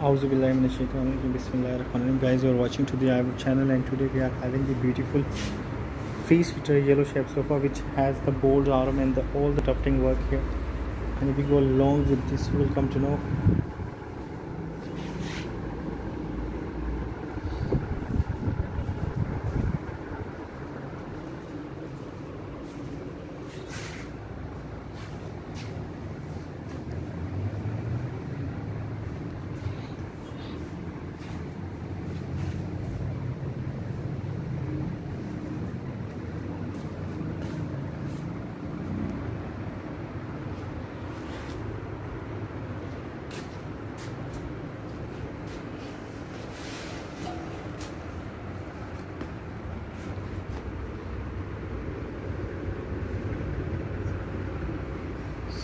Guys, you are watching to the iWood channel, and today we are having the beautiful three-seater yellow shape sofa, which has the bold arm and the, all the tufting work here. And if we go along with this, you will come to know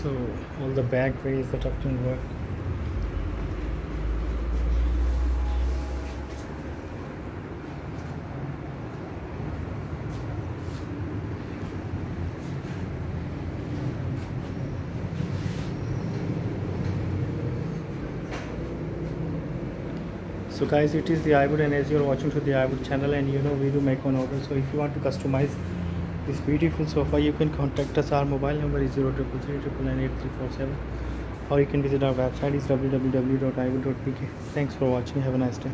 so all the back ways the tufting work. So guys it is the iwood and as you're watching to the iwood channel and you know we do make on order. So if you want to customize this beautiful sofa you can contact us. Our mobile number is 0333 or you can visit our website is www.iwood.pk thanks for watching. Have a nice day